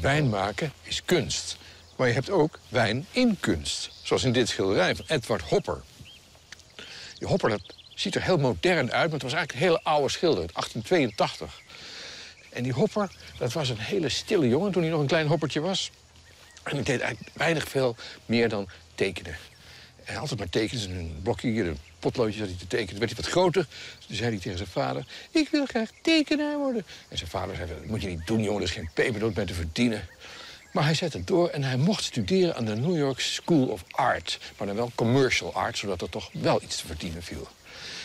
Wijn maken is kunst. Maar je hebt ook wijn in kunst. Zoals in dit schilderij van Edward Hopper. Die Hopper dat ziet er heel modern uit, maar het was eigenlijk een hele oude schilder, 1882. En die Hopper, dat was een hele stille jongen toen hij nog een klein hoppertje was. En hij deed eigenlijk weinig veel meer dan tekenen. En altijd maar tekenen, een blokje een potloodje zat hij te tekenen. Werd hij wat groter, dus toen zei hij tegen zijn vader... ik wil graag tekenaar worden. En zijn vader zei, dat moet je niet doen, jongen, dat is geen pepernoot bij te verdienen. Maar hij zette het door en hij mocht studeren aan de New York School of Art. Maar dan wel commercial art, zodat er toch wel iets te verdienen viel.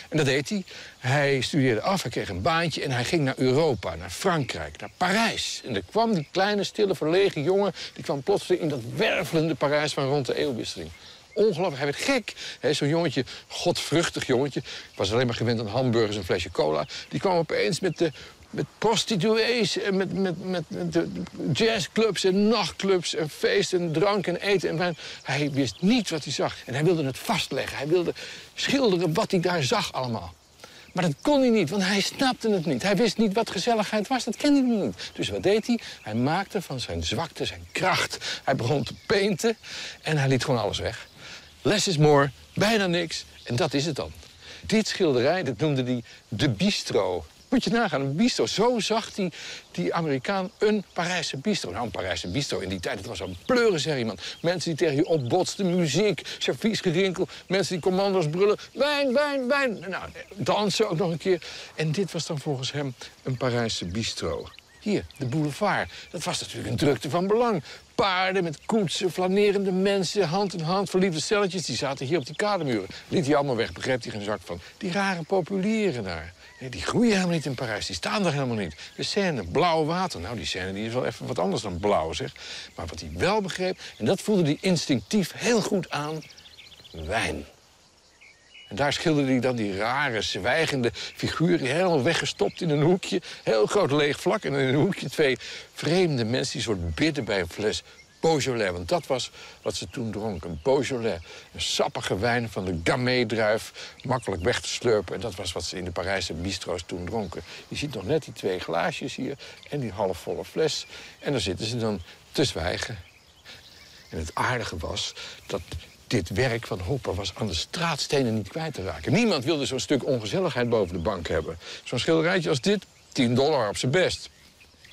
En dat deed hij. Hij studeerde af, hij kreeg een baantje en hij ging naar Europa, naar Frankrijk, naar Parijs. En er kwam die kleine, stille, verlegen jongen... die kwam plotseling in dat wervelende Parijs van rond de eeuwwisseling. Ongelooflijk, hij werd gek. Zo'n jongetje, godvruchtig jongetje... was alleen maar gewend aan hamburgers en een flesje cola... die kwam opeens met de met prostituees en met, met, met, de jazzclubs en nachtclubs en feesten en drank en eten en wijn. Hij wist niet wat hij zag en hij wilde het vastleggen. Hij wilde schilderen wat hij daar zag allemaal. Maar dat kon hij niet, want hij snapte het niet. Hij wist niet wat gezelligheid was, dat kende hij niet. Dus wat deed hij? Hij maakte van zijn zwakte zijn kracht. Hij begon te painten en hij liet gewoon alles weg. Less is more, bijna niks. En dat is het dan. Dit schilderij, dat noemde hij de bistro. Moet je nagaan, een bistro. Zo zag die, die Amerikaan een Parijse bistro. Nou, een Parijse bistro in die tijd, het was een pleurenserie, man. Mensen die tegen je opbotsten, muziek, serviesgerinkel. Mensen die commando's brullen, wijn, wijn, wijn. Nou, dansen ook nog een keer. En dit was dan volgens hem een Parijse bistro. Hier, de boulevard. Dat was natuurlijk een drukte van belang. Paarden met koetsen, flanerende mensen, hand in hand, verliefde celletjes... die zaten hier op die kademuren. Liet hij allemaal weg, begreep hij geen zak van. Die rare populieren daar. Die groeien helemaal niet in Parijs, die staan er helemaal niet. De scène, blauw water. Nou, die scène die is wel even wat anders dan blauw, zeg. Maar wat hij wel begreep, en dat voelde hij instinctief heel goed aan... wijn. En daar schilderde hij dan die rare, zwijgende figuur... helemaal weggestopt in een hoekje. Heel groot leeg vlak. En in een hoekje twee vreemde mensen... die soort bidden bij een fles Beaujolais. Want dat was wat ze toen dronken. Beaujolais. Een sappige wijn van de Gamay-druif. Makkelijk weg te slurpen. En dat was wat ze in de Parijse bistro's toen dronken. Je ziet nog net die twee glaasjes hier. En die halfvolle fles. En daar zitten ze dan te zwijgen. En het aardige was dat dit werk van Hopper was aan de straatstenen niet kwijt te raken. Niemand wilde zo'n stuk ongezelligheid boven de bank hebben. Zo'n schilderijtje als dit, 10 dollar op zijn best.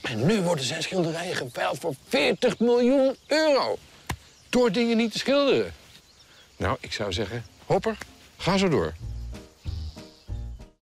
En nu worden zijn schilderijen geveild voor 40 miljoen euro. Door dingen niet te schilderen. Nou, ik zou zeggen, Hopper, ga zo door.